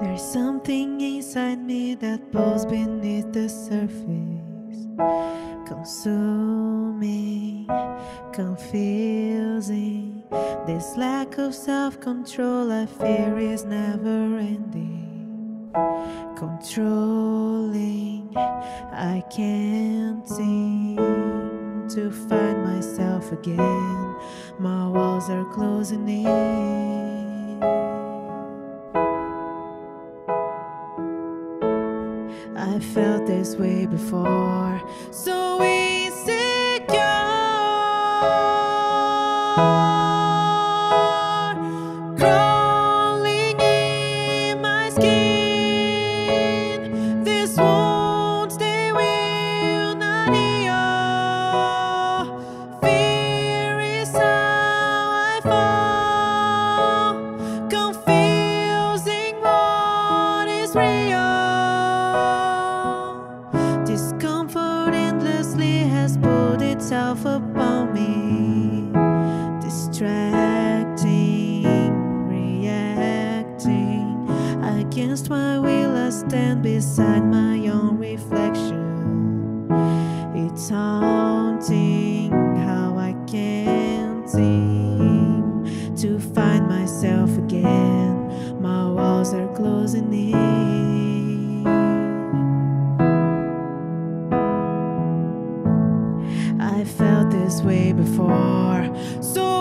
There's something inside me that boils beneath the surface, consuming, confusing. This lack of self control I fear is never ending. Controlling, I can't seem to find myself again. My walls are closing in. I felt this way before, so insecure, crawling Discomfort endlessly has pulled itself upon me, distracting, reacting. Against my will, I stand beside my own reflection. It's haunting how I can't seem to find myself again. My walls are closing in. Way before, so